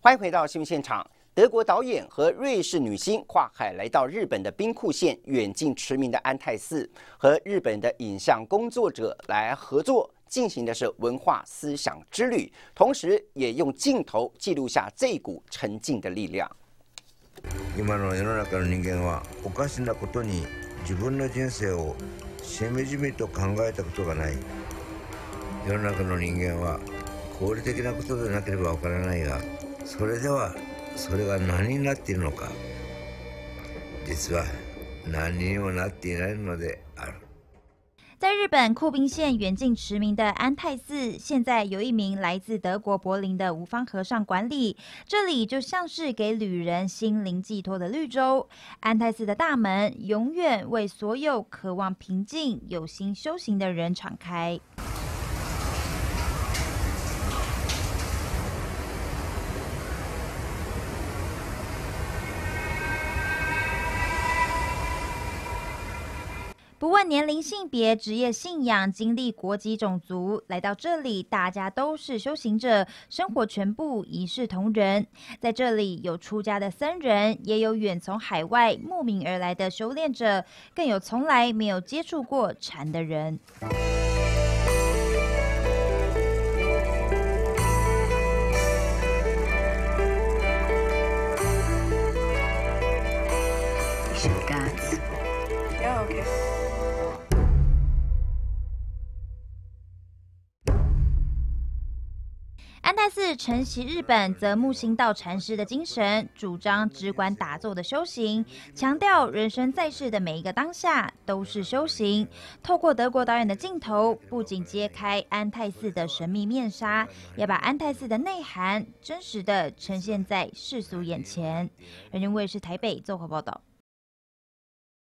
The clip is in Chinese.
欢迎回到新闻现场。德国导演和瑞士女星跨海来到日本的兵库县，远近驰名的安泰寺，和日本的影像工作者来合作，进行的是文化思想之旅，同时也用镜头记录下这股沉静的力量。今の世の中の人間はおかしなことに自分の人生をしみじみと考えたことがない。世の中の人間は合理的なことでなければわからないが、 それでは。それが何になっているのか実は何にもなっていないのである在日本库宾县远近驰名的安泰寺，现在有一名来自德国柏林的无方和尚管理。这里就像是给旅人心灵寄托的绿洲。安泰寺的大门永远为所有渴望平静、有心修行的人敞开。 不问年龄、性别、职业、信仰、经历、国籍、种族，来到这里，大家都是修行者，生活全部一视同仁。在这里，有出家的僧人，也有远从海外慕名而来的修炼者，更有从来没有接触过禅的人。安泰寺承袭日本则木星道禅师的精神，主张只管打坐的修行，强调人生在世的每一个当下都是修行。透过德国导演的镜头，不仅揭开安泰寺的神秘面纱，也把安泰寺的内涵真实的呈现在世俗眼前。人民卫视台北综合报道。